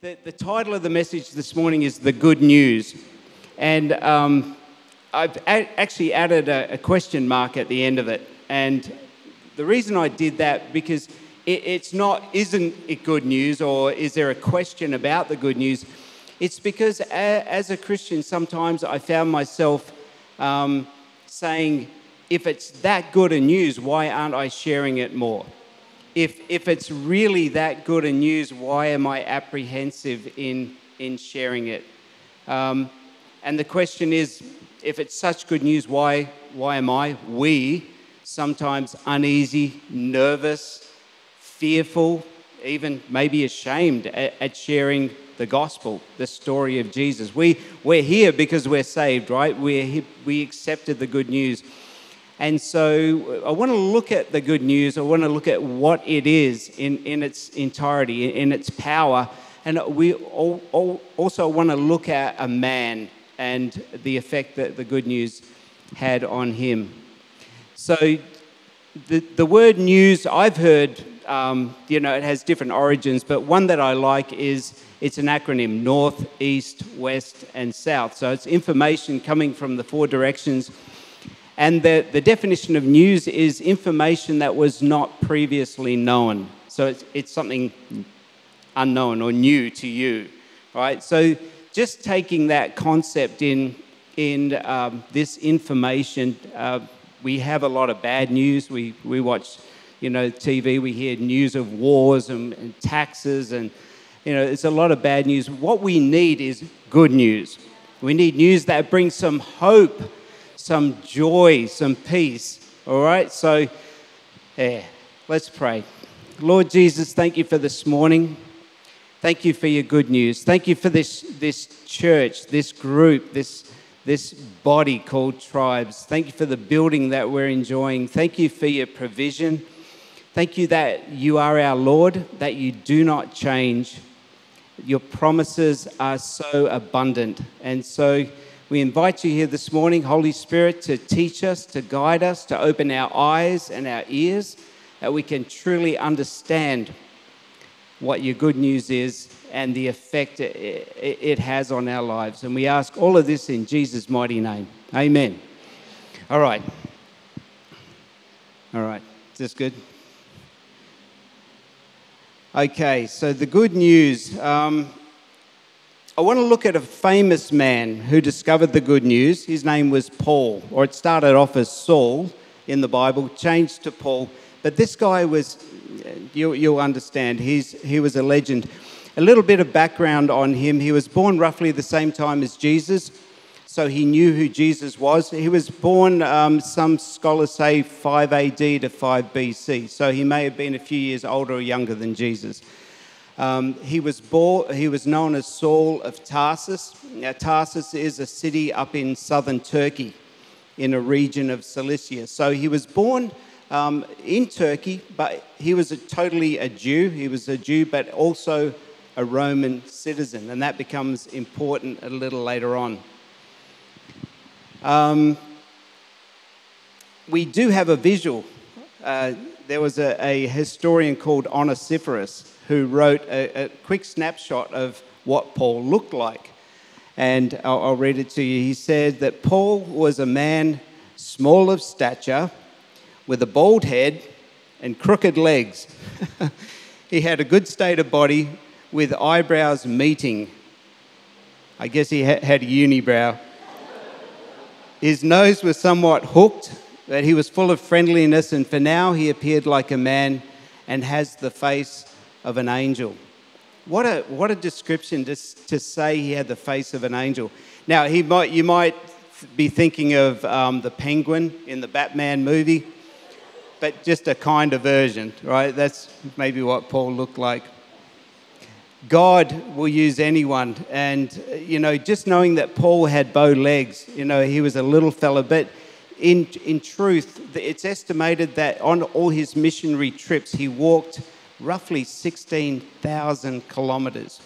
The, the title of the message this morning is The Good News. And um, I've a- actually added a, a, question mark at the end of it. And the reason I did that, because it, it's not, isn't it good news or is there a question about the good news? It's because a, as a Christian, sometimes I found myself um, saying, if it's that good a news, why aren't I sharing it more? If, if it's really that good a news, why am I apprehensive in, in sharing it? Um, and the question is if it's such good news, why, why am I, we, sometimes uneasy, nervous, fearful, even maybe ashamed at, at sharing the gospel, the story of Jesus? We, we're here because we're saved, right? We're, we accepted the good news. And so I want to look at the good news. I want to look at what it is in, in its entirety, in its power. And we all, all also want to look at a man and the effect that the good news had on him. So the, the word news, I've heard, um, you know, it has different origins, but one that I like is it's an acronym North, East, West, and South. So it's information coming from the four directions and the, the definition of news is information that was not previously known. So it's, it's something unknown or new to you, right? So just taking that concept in, in um, this information, uh, we have a lot of bad news. We, we watch, you know, TV, we hear news of wars and, and taxes and, you know, it's a lot of bad news. What we need is good news. We need news that brings some hope some joy, some peace. All right? So, yeah, let's pray. Lord Jesus, thank you for this morning. Thank you for your good news. Thank you for this, this church, this group, this, this body called tribes. Thank you for the building that we're enjoying. Thank you for your provision. Thank you that you are our Lord, that you do not change. Your promises are so abundant. And so, we invite you here this morning, Holy Spirit, to teach us, to guide us, to open our eyes and our ears, that we can truly understand what your good news is and the effect it has on our lives. And we ask all of this in Jesus' mighty name. Amen. All right. All right. Is this good? Okay, so the good news. Um, I want to look at a famous man who discovered the good news. His name was Paul, or it started off as Saul in the Bible, changed to Paul. But this guy was, you, will understand, he's, he was a legend. A little bit of background on him. He was born roughly the same time as Jesus, so he knew who Jesus was. He was born, um, some scholars say, 5 AD to 5 BC, so he may have been a few years older or younger than Jesus. Um, he, was born, he was known as Saul of Tarsus. Now, Tarsus is a city up in southern Turkey in a region of Cilicia. So he was born um, in Turkey, but he was a, totally a Jew. He was a Jew, but also a Roman citizen, and that becomes important a little later on. Um, we do have a visual. Uh, there was a, a historian called Onesiphorus who wrote a, a quick snapshot of what Paul looked like. And I'll, I'll read it to you. He said that Paul was a man small of stature, with a bald head and crooked legs. he had a good state of body with eyebrows meeting. I guess he had a unibrow. His nose was somewhat hooked, but he was full of friendliness, and for now he appeared like a man and has the face of an angel. What a, what a description to, to say he had the face of an angel. Now, he might, you might be thinking of um, the penguin in the Batman movie, but just a kinder version, right? That's maybe what Paul looked like. God will use anyone. And, you know, just knowing that Paul had bow legs, you know, he was a little fella, but in, in truth, it's estimated that on all his missionary trips, he walked roughly 16,000 kilometers.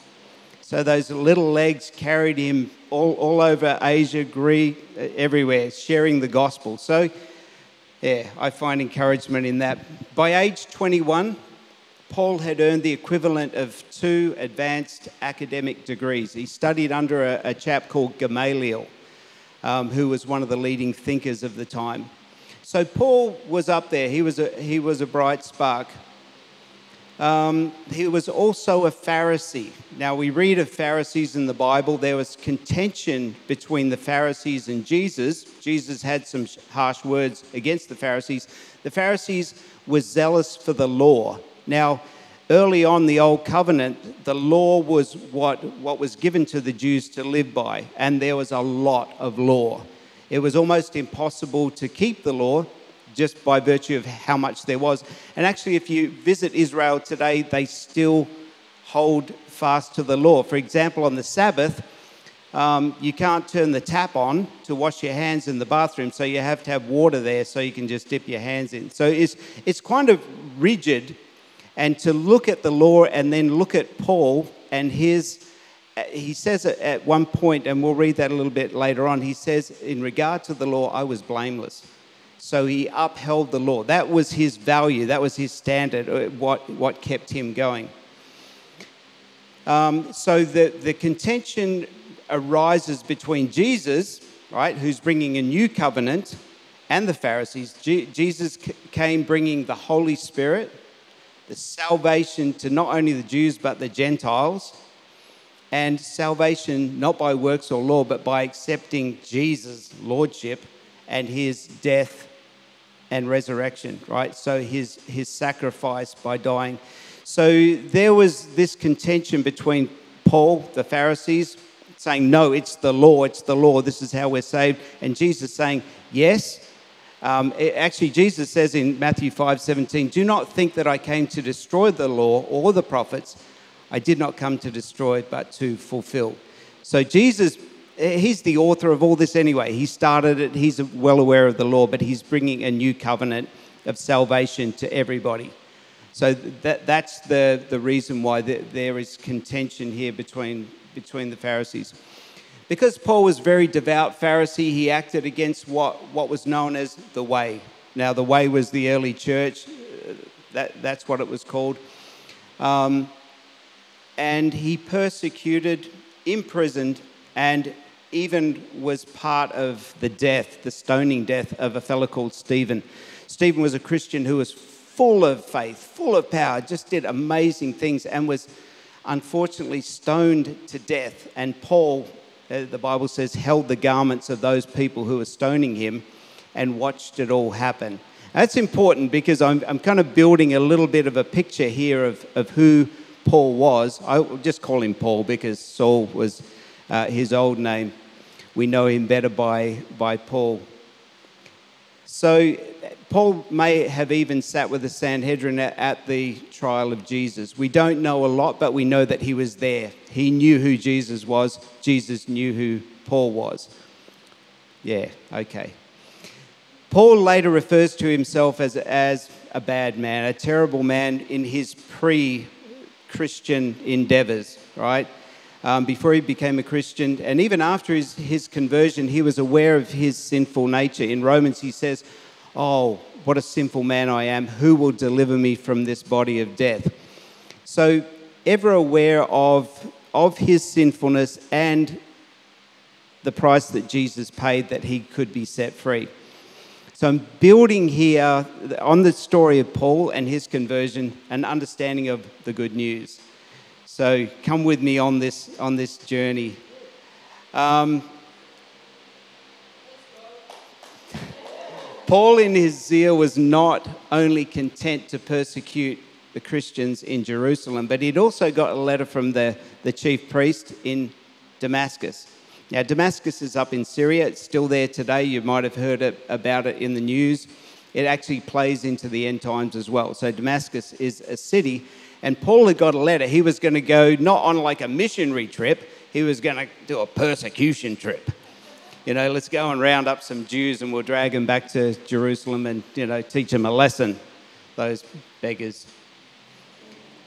So those little legs carried him all, all over Asia, Greece, everywhere, sharing the gospel. So, yeah, I find encouragement in that. By age 21, Paul had earned the equivalent of two advanced academic degrees. He studied under a, a chap called Gamaliel, um, who was one of the leading thinkers of the time. So Paul was up there. He was a, he was a bright spark. Um, he was also a Pharisee. Now, we read of Pharisees in the Bible. There was contention between the Pharisees and Jesus. Jesus had some harsh words against the Pharisees. The Pharisees were zealous for the law. Now, early on the Old Covenant, the law was what, what was given to the Jews to live by, and there was a lot of law. It was almost impossible to keep the law just by virtue of how much there was. And actually, if you visit Israel today, they still hold fast to the law. For example, on the Sabbath, um, you can't turn the tap on to wash your hands in the bathroom, so you have to have water there so you can just dip your hands in. So it's, it's kind of rigid. And to look at the law and then look at Paul and his, he says at one point, and we'll read that a little bit later on, he says, in regard to the law, I was blameless. So he upheld the law. That was his value, that was his standard, uh, what, what kept him going. Um, so the, the contention arises between Jesus, right, who's bringing a new covenant, and the Pharisees. Je- Jesus c- came bringing the Holy Spirit, the salvation to not only the Jews but the Gentiles, and salvation not by works or law, but by accepting Jesus' lordship and his death and resurrection, right? So his, his sacrifice by dying. So there was this contention between Paul, the Pharisees, saying, No, it's the law, it's the law, this is how we're saved. And Jesus saying, Yes. Um, it, actually, Jesus says in Matthew 5 17, Do not think that I came to destroy the law or the prophets. I did not come to destroy, but to fulfill. So Jesus he's the author of all this anyway. He started it, he's well aware of the law, but he's bringing a new covenant of salvation to everybody. So that, that's the, the reason why the, there is contention here between, between the Pharisees. Because Paul was very devout Pharisee, he acted against what, what was known as the way. Now, the way was the early church, that, that's what it was called. Um, and he persecuted, imprisoned, and even was part of the death, the stoning death of a fellow called Stephen. Stephen was a Christian who was full of faith, full of power, just did amazing things, and was unfortunately stoned to death. And Paul, uh, the Bible says, held the garments of those people who were stoning him and watched it all happen. That's important because I'm, I'm kind of building a little bit of a picture here of, of who Paul was. I will just call him Paul because Saul was uh, his old name we know him better by, by Paul. So, Paul may have even sat with the Sanhedrin at the trial of Jesus. We don't know a lot, but we know that he was there. He knew who Jesus was, Jesus knew who Paul was. Yeah, okay. Paul later refers to himself as, as a bad man, a terrible man in his pre Christian endeavors, right? Um, before he became a Christian. And even after his, his conversion, he was aware of his sinful nature. In Romans, he says, Oh, what a sinful man I am. Who will deliver me from this body of death? So, ever aware of, of his sinfulness and the price that Jesus paid that he could be set free. So I'm building here on the story of Paul and his conversion an understanding of the good news. So come with me on this, on this journey. Um, Paul, in his zeal, was not only content to persecute the Christians in Jerusalem, but he'd also got a letter from the, the chief priest in Damascus. Now, Damascus is up in Syria. It's still there today. You might have heard it, about it in the news. It actually plays into the end times as well. So, Damascus is a city and Paul had got a letter. He was going to go not on like a missionary trip, he was going to do a persecution trip. You know, let's go and round up some Jews and we'll drag them back to Jerusalem and, you know, teach them a lesson, those beggars.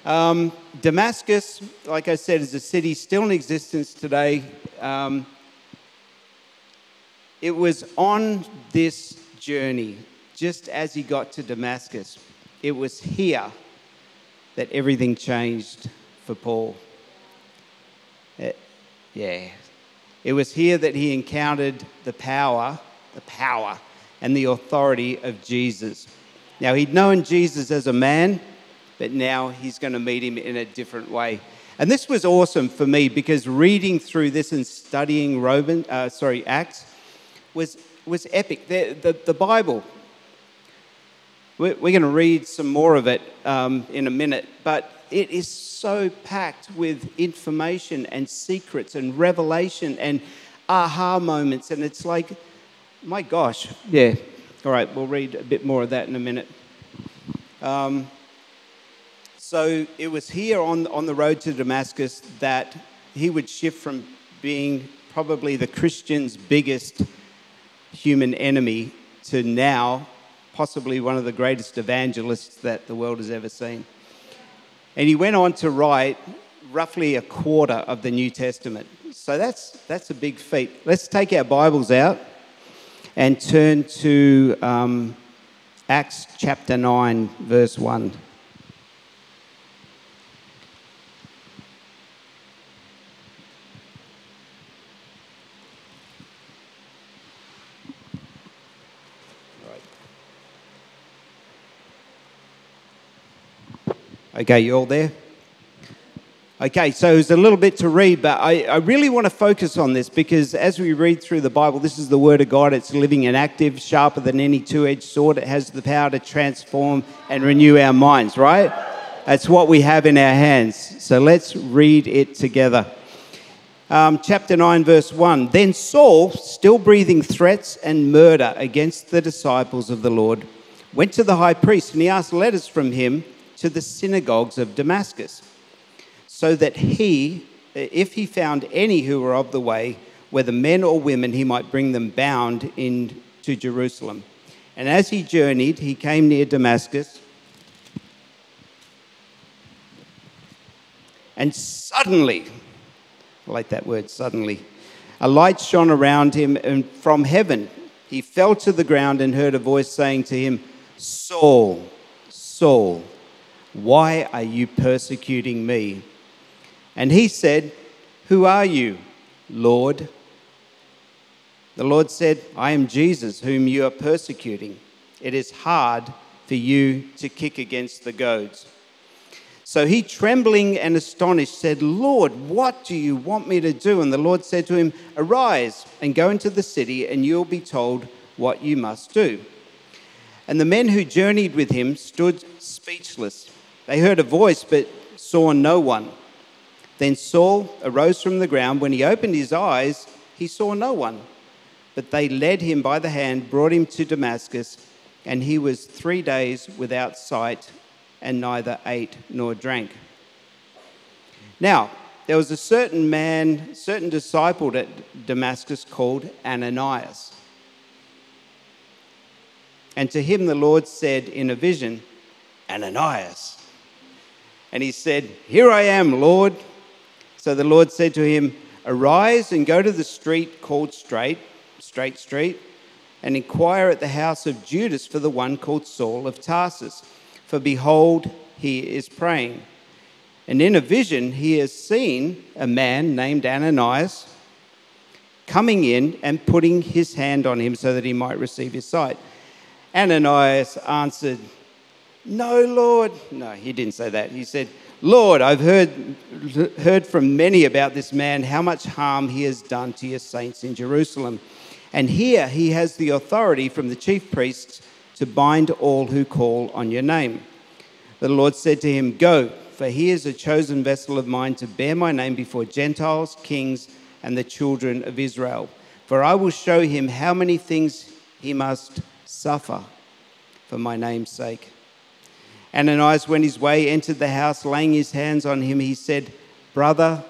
Um, Damascus, like I said, is a city still in existence today. Um, it was on this journey, just as he got to Damascus. It was here that everything changed for Paul. It, yeah. It was here that he encountered the power, the power, and the authority of Jesus. Now, he'd known Jesus as a man, but now he's going to meet him in a different way. And this was awesome for me because reading through this and studying Roman, uh, sorry, Acts was, was epic. The, the, the Bible, we're, going to read some more of it um, in a minute, but it is so packed with information and secrets and revelation and aha moments. And it's like, my gosh, yeah. All right, we'll read a bit more of that in a minute. Um, so it was here on, on the road to Damascus that he would shift from being probably the Christian's biggest human enemy to now possibly one of the greatest evangelists that the world has ever seen. And he went on to write roughly a quarter of the New Testament. So that's, that's a big feat. Let's take our Bibles out and turn to um, Acts chapter 9, verse 1. Okay, you all there? Okay, so there's a little bit to read, but I, I, really want to focus on this because as we read through the Bible, this is the Word of God. It's living and active, sharper than any two edged sword. It has the power to transform and renew our minds, right? That's what we have in our hands. So let's read it together. Um, chapter 9, verse 1. Then Saul, still breathing threats and murder against the disciples of the Lord, went to the high priest and he asked letters from him to the synagogues of Damascus, so that he, if he found any who were of the way, whether men or women, he might bring them bound into Jerusalem. And as he journeyed, he came near Damascus. And suddenly, I like that word, suddenly, a light shone around him, and from heaven he fell to the ground and heard a voice saying to him, Saul, Saul, why are you persecuting me? And he said, Who are you, Lord? The Lord said, I am Jesus, whom you are persecuting. It is hard for you to kick against the goads. So he, trembling and astonished, said, Lord, what do you want me to do? And the Lord said to him, Arise and go into the city, and you'll be told what you must do. And the men who journeyed with him stood speechless. They heard a voice but saw no one. Then Saul arose from the ground. When he opened his eyes, he saw no one. But they led him by the hand, brought him to Damascus, and he was three days without sight and neither ate nor drank. Now, there was a certain man, certain disciple at Damascus called Ananias. And to him the Lord said in a vision, Ananias. And he said, Here I am, Lord. So the Lord said to him, Arise and go to the street called Straight, Straight Street, and inquire at the house of Judas for the one called Saul of Tarsus. For behold, he is praying. And in a vision, he has seen a man named Ananias coming in and putting his hand on him so that he might receive his sight. Ananias answered, no, Lord. No, he didn't say that. He said, Lord, I've heard, heard from many about this man, how much harm he has done to your saints in Jerusalem. And here he has the authority from the chief priests to bind all who call on your name. The Lord said to him, Go, for he is a chosen vessel of mine to bear my name before Gentiles, kings, and the children of Israel. For I will show him how many things he must suffer for my name's sake. Ananias went his way, entered the house, laying his hands on him. He said, Brother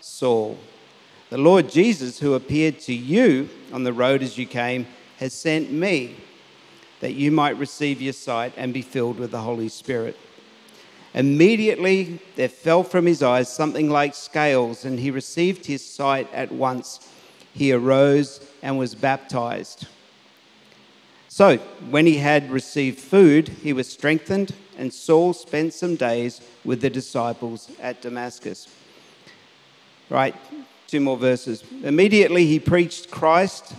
Saul, the Lord Jesus, who appeared to you on the road as you came, has sent me that you might receive your sight and be filled with the Holy Spirit. Immediately there fell from his eyes something like scales, and he received his sight at once. He arose and was baptized. So, when he had received food, he was strengthened, and Saul spent some days with the disciples at Damascus. Right, two more verses. Immediately he preached Christ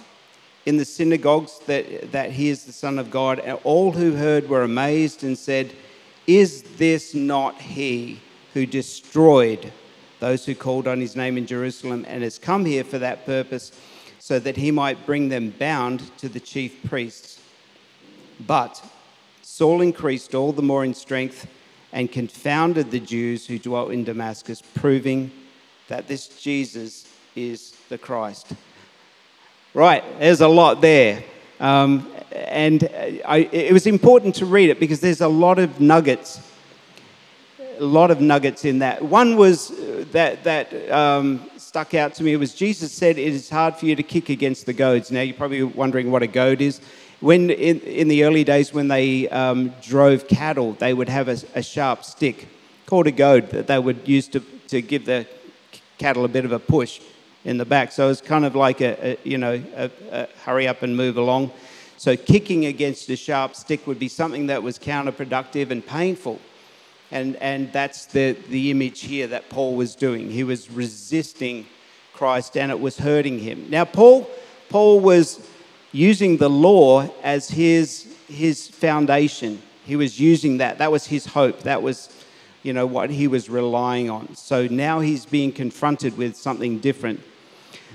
in the synagogues that, that he is the Son of God, and all who heard were amazed and said, Is this not he who destroyed those who called on his name in Jerusalem and has come here for that purpose, so that he might bring them bound to the chief priests? But Saul increased all the more in strength and confounded the Jews who dwelt in Damascus, proving that this Jesus is the Christ. Right, there's a lot there. Um, and I, it was important to read it because there's a lot of nuggets, a lot of nuggets in that. One was that, that um, stuck out to me it was Jesus said, It is hard for you to kick against the goads. Now, you're probably wondering what a goad is. When in, in the early days, when they um, drove cattle, they would have a, a, sharp stick called a goad that they would use to, to give the cattle a bit of a push in the back. So it's kind of like a, a you know, a, a hurry up and move along. So kicking against a sharp stick would be something that was counterproductive and painful. And, and that's the, the image here that Paul was doing. He was resisting Christ and it was hurting him. Now, Paul, Paul was using the law as his, his foundation. He was using that. That was his hope. That was, you know, what he was relying on. So now he's being confronted with something different.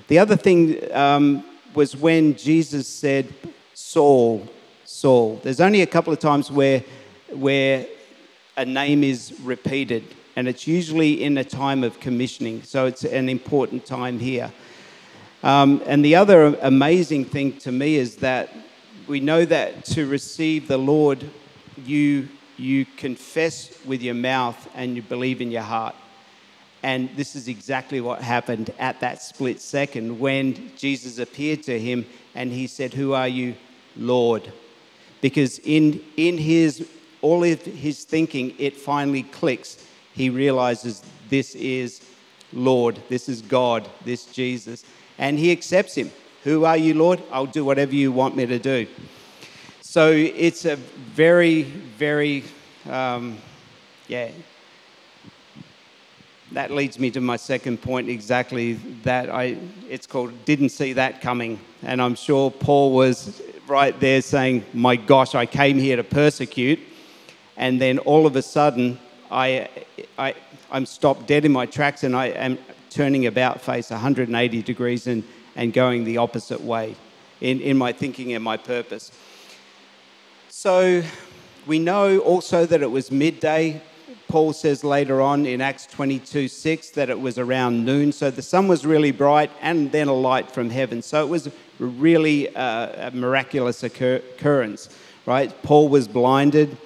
The other thing um, was when Jesus said, Saul, Saul. There's only a couple of times where, where a name is repeated, and it's usually in a time of commissioning. So it's an important time here. Um, and the other amazing thing to me is that we know that to receive the Lord, you, you confess with your mouth and you believe in your heart. And this is exactly what happened at that split second when Jesus appeared to him and he said, Who are you, Lord? Because in, in his, all of his thinking, it finally clicks. He realizes this is Lord, this is God, this Jesus. And he accepts him. Who are you, Lord? I'll do whatever you want me to do. So it's a very, very, um, yeah, that leads me to my second point exactly that I it's called didn't see that coming and I'm sure Paul was right there saying my gosh I came here to persecute and then all of a sudden I, I I'm stopped dead in my tracks and I am turning about face 180 degrees and, and going the opposite way in, in my thinking and my purpose. So we know also that it was midday Paul says later on in Acts 22 6 that it was around noon. So the sun was really bright and then a light from heaven. So it was really uh, a miraculous occurrence, right? Paul was blinded.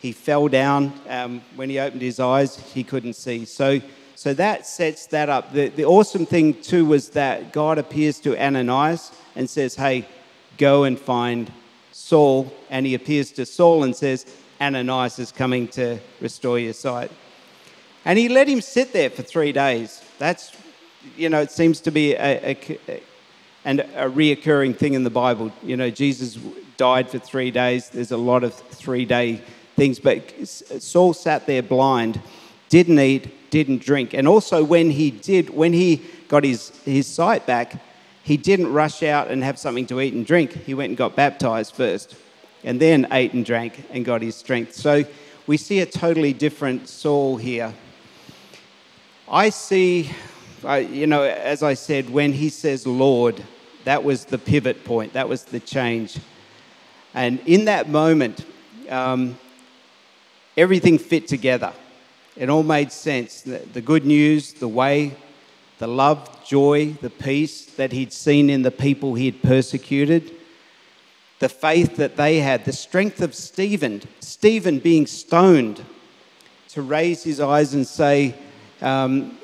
He fell down. Um, when he opened his eyes, he couldn't see. So, so that sets that up. The, the awesome thing, too, was that God appears to Ananias and says, Hey, go and find Saul. And he appears to Saul and says, Ananias is coming to restore your sight. And he let him sit there for three days. That's, you know, it seems to be a, a, a, and a reoccurring thing in the Bible. You know, Jesus died for three days. There's a lot of three day things. But Saul sat there blind, didn't eat, didn't drink. And also, when he did, when he got his, his sight back, he didn't rush out and have something to eat and drink. He went and got baptized first and then ate and drank and got his strength. So we see a totally different Saul here. I see, you know, as I said, when he says Lord, that was the pivot point, that was the change. And in that moment, um, everything fit together. It all made sense. The, good news, the way, the love, joy, the peace that he'd seen in the people he had persecuted the faith that they had, the strength of Stephen, Stephen being stoned to raise his eyes and say, um,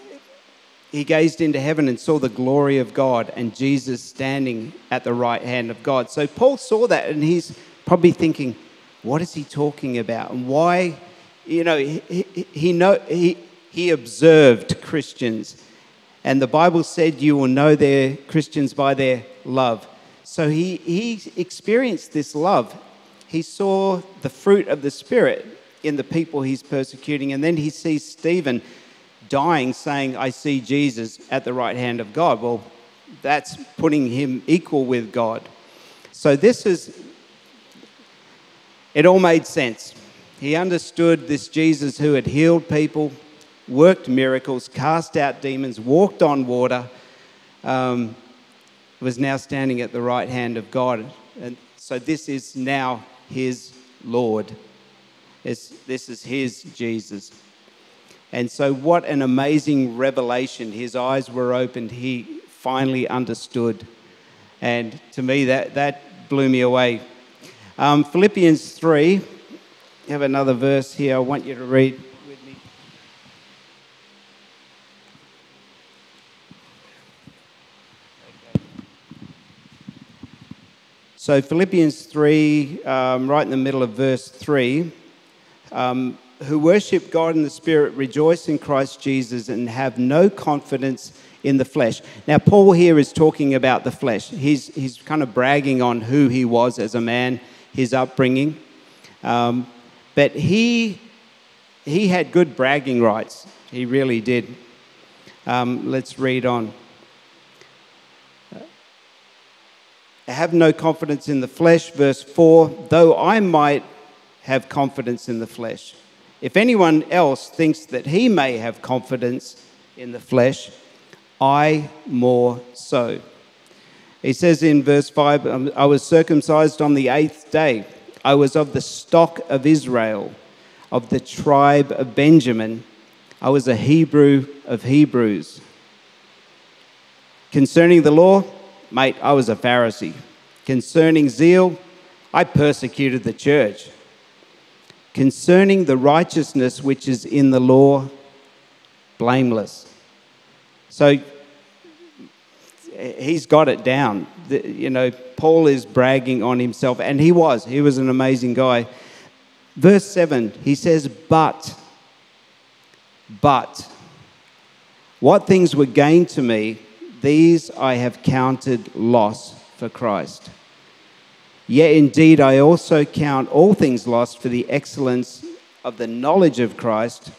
he gazed into heaven and saw the glory of God and Jesus standing at the right hand of God. So Paul saw that and he's probably thinking, what is he talking about? And why, you know, he, he, know, he, he observed Christians. And the Bible said, you will know their Christians by their love. So he, he experienced this love. He saw the fruit of the Spirit in the people he's persecuting. And then he sees Stephen dying, saying, I see Jesus at the right hand of God. Well, that's putting him equal with God. So this is, it all made sense. He understood this Jesus who had healed people, worked miracles, cast out demons, walked on water, um, was now standing at the right hand of God. And so this is now his Lord. This, this is his Jesus. And so, what an amazing revelation. His eyes were opened. He finally understood. And to me, that, that blew me away. Um, Philippians 3, I have another verse here I want you to read. With me. So, Philippians 3, um, right in the middle of verse 3, um, who worship God in the Spirit, rejoice in Christ Jesus, and have no confidence in the flesh. Now, Paul here is talking about the flesh. He's, he's kind of bragging on who he was as a man, his upbringing. Um, but he, he had good bragging rights. He really did. Um, let's read on. have no confidence in the flesh. Verse 4 though I might have confidence in the flesh. If anyone else thinks that he may have confidence in the flesh, I more so. He says in verse 5 um, I was circumcised on the eighth day. I was of the stock of Israel, of the tribe of Benjamin. I was a Hebrew of Hebrews. Concerning the law, Mate, I was a Pharisee. Concerning zeal, I persecuted the church. Concerning the righteousness which is in the law, blameless. So he's got it down. You know, Paul is bragging on himself, and he was. He was an amazing guy. Verse 7, he says, But, but, what things were gained to me, these I have counted loss for Christ. Yet indeed, I also count all things lost for the excellence of the knowledge of Christ,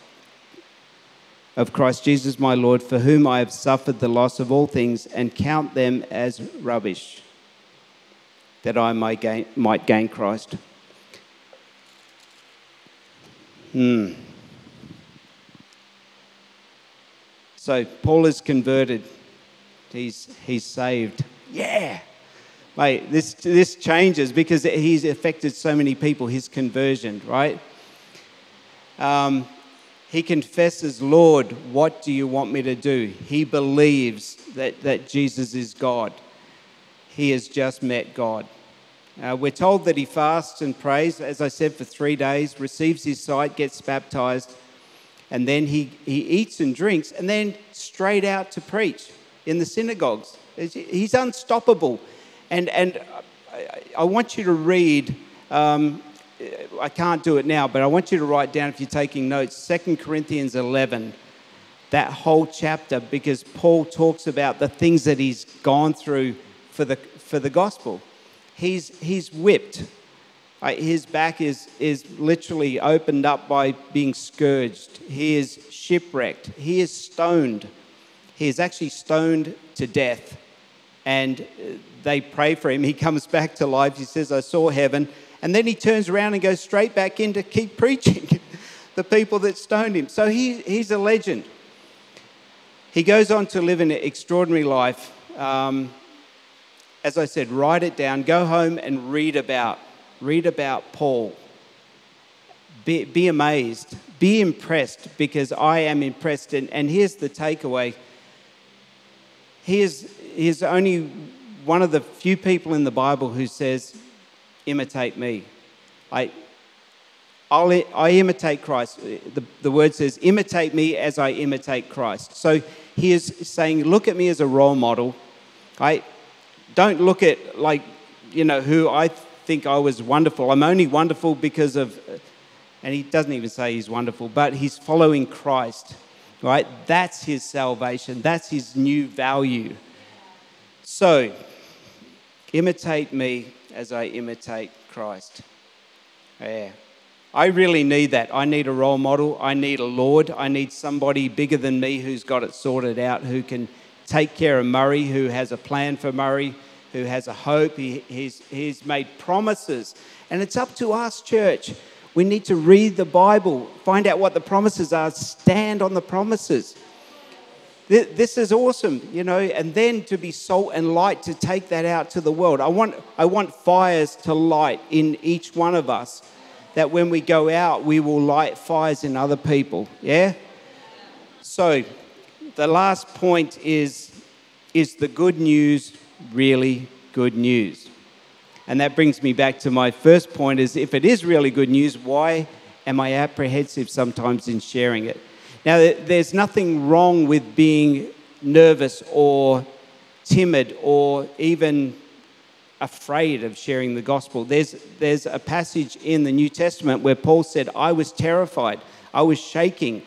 of Christ Jesus my Lord, for whom I have suffered the loss of all things, and count them as rubbish, that I might gain, might gain Christ. Hmm. So Paul is converted he's, he's saved. Yeah. Mate, this, this changes because he's affected so many people, his conversion, right? Um, he confesses, Lord, what do you want me to do? He believes that, that Jesus is God. He has just met God. Uh, we're told that he fasts and prays, as I said, for three days, receives his sight, gets baptized, and then he, he eats and drinks, and then straight out to preach in the synagogues. He's unstoppable. And, and I want you to read, um, I can't do it now, but I want you to write down if you're taking notes, 2 Corinthians 11, that whole chapter, because Paul talks about the things that he's gone through for the, for the gospel. He's, he's whipped. His back is, is literally opened up by being scourged. He is shipwrecked. He is stoned. He is actually stoned to death. And uh, they pray for him. He comes back to life. He says, I saw heaven. And then he turns around and goes straight back in to keep preaching the people that stoned him. So he, he's a legend. He goes on to live an extraordinary life. Um, as I said, write it down. Go home and read about, read about Paul. Be, be amazed. Be impressed because I am impressed. And, and here's the takeaway he is, he is only one of the few people in the Bible who says, imitate me. I, I'll, I imitate Christ. The, the word says, imitate me as I imitate Christ. So he is saying, look at me as a role model. I don't look at like, you know, who I think I was wonderful. I'm only wonderful because of, and he doesn't even say he's wonderful, but he's following Christ right? That's his salvation, that's his new value. So, imitate me as I imitate Christ. Yeah. I really need that. I need a role model. I need a Lord. I need somebody bigger than me who's got it sorted out, who can take care of Murray, who has a plan for Murray, who has a hope. He, he's, he's made promises. And it's up to us, church. We need to read the Bible, find out what the promises are, stand on the promises. This is awesome, you know, and then to be salt and light to take that out to the world. I want, I want fires to light in each one of us that when we go out, we will light fires in other people. Yeah? So, the last point is is the good news really good news? And that brings me back to my first point is if it is really good news, why am I apprehensive sometimes in sharing it? Now, there's nothing wrong with being nervous or timid or even afraid of sharing the gospel. There's, there's a passage in the New Testament where Paul said, I was terrified, I was shaking.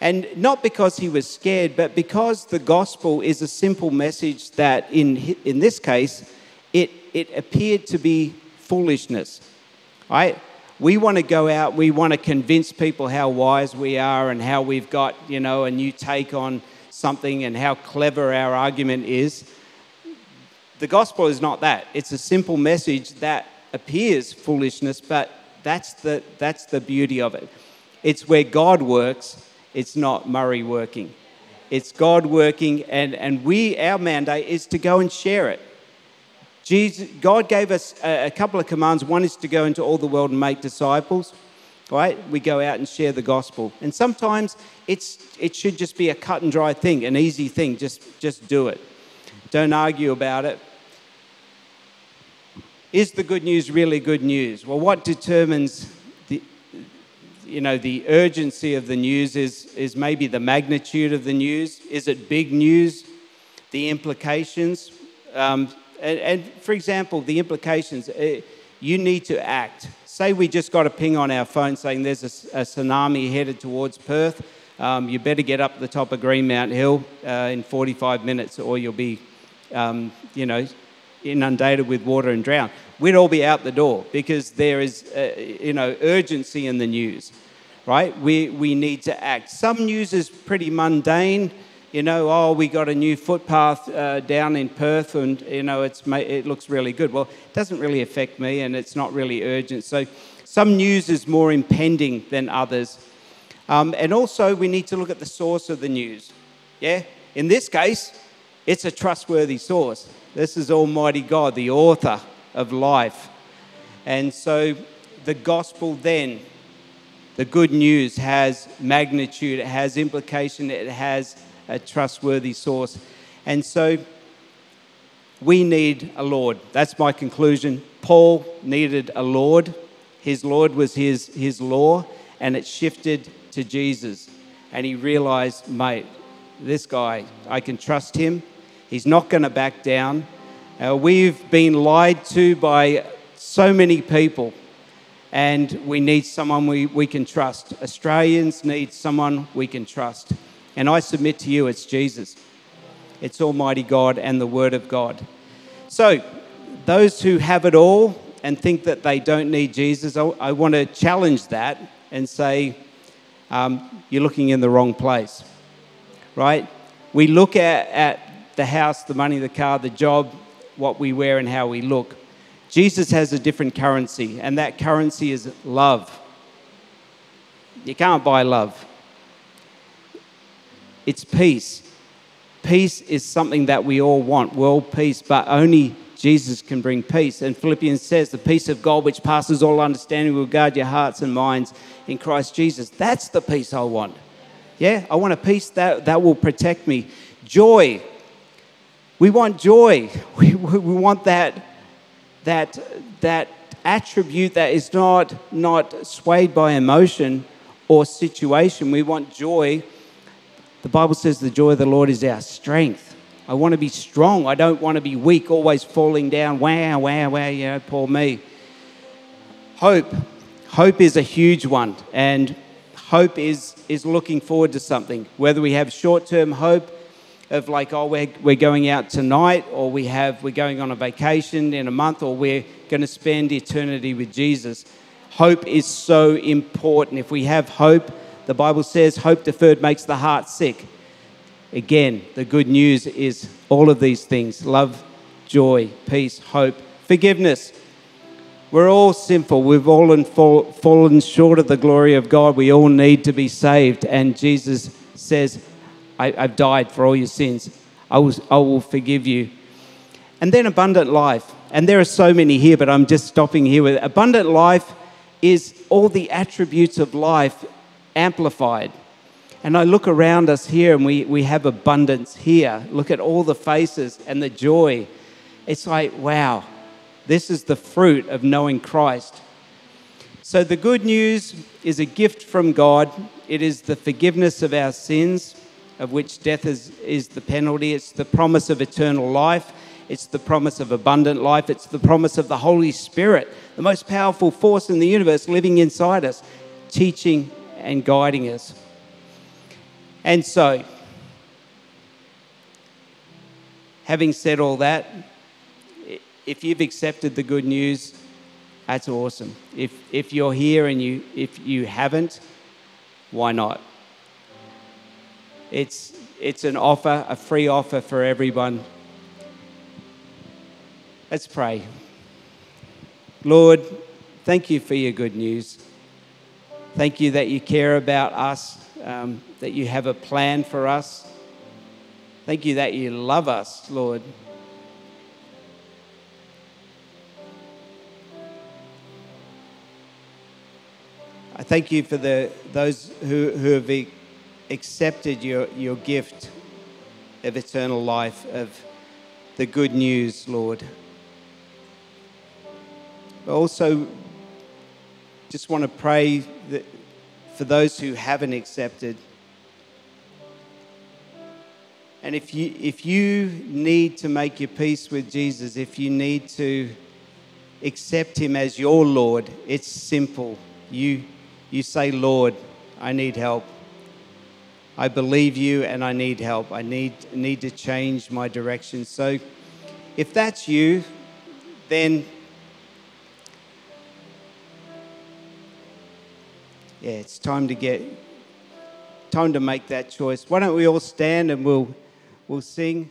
And not because he was scared, but because the gospel is a simple message that, in, in this case, it, it appeared to be foolishness. Right? We want to go out, we want to convince people how wise we are and how we've got, you know, a new take on something and how clever our argument is. The gospel is not that. It's a simple message that appears foolishness, but that's the, that's the beauty of it. It's where God works, it's not Murray working. It's God working, and, and we, our mandate is to go and share it. Jesus, God gave us a, a couple of commands. One is to go into all the world and make disciples right? We go out and share the gospel. And sometimes it's, it should just be a cut and dry thing, an easy thing. Just, just do it. Don't argue about it. Is the good news really good news? Well, what determines the, you know, the urgency of the news is, is maybe the magnitude of the news. Is it big news? The implications. Um, and, and for example, the implications, uh, you need to act. Say we just got a ping on our phone saying there's a, a tsunami headed towards Perth. Um, you better get up the top of Greenmount Hill uh, in 45 minutes or you'll be, um, you know, inundated with water and drown. We'd all be out the door because there is, uh, you know, urgency in the news, right? We, we need to act. Some news is pretty mundane you know, oh, we got a new footpath uh, down in Perth and, you know, it's, it looks really good. Well, it doesn't really affect me and it's not really urgent. So some news is more impending than others. Um, and also, we need to look at the source of the news. Yeah? In this case, it's a trustworthy source. This is Almighty God, the author of life. And so the gospel then, the good news has magnitude, it has implication, it has a trustworthy source. And so we need a Lord. That's my conclusion. Paul needed a Lord. His Lord was his, his law, and it shifted to Jesus. And he realized, mate, this guy, I can trust him. He's not going to back down. Uh, we've been lied to by so many people, and we need someone we, we can trust. Australians need someone we can trust. And I submit to you, it's Jesus. It's Almighty God and the Word of God. So, those who have it all and think that they don't need Jesus, I, I want to challenge that and say, um, you're looking in the wrong place, right? We look at, at the house, the money, the car, the job, what we wear, and how we look. Jesus has a different currency, and that currency is love. You can't buy love it's peace. Peace is something that we all want, world peace, but only Jesus can bring peace. And Philippians says, the peace of God which passes all understanding will guard your hearts and minds in Christ Jesus. That's the peace I want. Yeah, I want a peace that, that will protect me. Joy. We want joy. We, we want that, that, that attribute that is not, not swayed by emotion or situation. We want joy the Bible says the joy of the Lord is our strength. I want to be strong. I don't want to be weak, always falling down. Wow, wow, wow, you know, poor me. Hope. Hope is a huge one. And hope is, is looking forward to something. Whether we have short term hope, of like, oh, we're, we're going out tonight, or we have, we're going on a vacation in a month, or we're going to spend eternity with Jesus. Hope is so important. If we have hope, the Bible says hope deferred makes the heart sick. Again, the good news is all of these things love, joy, peace, hope, forgiveness. We're all sinful. We've all fallen short of the glory of God. We all need to be saved. And Jesus says, I, have died for all your sins. I will, I will forgive you. And then abundant life. And there are so many here, but I'm just stopping here with abundant life is all the attributes of life amplified. And I look around us here and we, we have abundance here. Look at all the faces and the joy. It's like, wow, this is the fruit of knowing Christ. So the good news is a gift from God. It is the forgiveness of our sins, of which death is, is the penalty. It's the promise of eternal life. It's the promise of abundant life. It's the promise of the Holy Spirit, the most powerful force in the universe living inside us, teaching and guiding us. And so, having said all that, if you've accepted the good news, that's awesome. If, if you're here and you, if you haven't, why not? It's, it's an offer, a free offer for everyone. Let's pray. Lord, thank you for your good news. Thank you that you care about us um, that you have a plan for us. Thank you that you love us, Lord. I thank you for the, those who, who have accepted your, your gift of eternal life, of the good news, Lord. But also, just want to pray that for those who haven't accepted. And if you, if you need to make your peace with Jesus, if you need to accept Him as your Lord, it's simple. You, you say, Lord, I need help. I believe you and I need help. I need, need to change my direction. So if that's you, then yeah, it's time to get time to make that choice. Why don't we all stand and we'll we'll sing.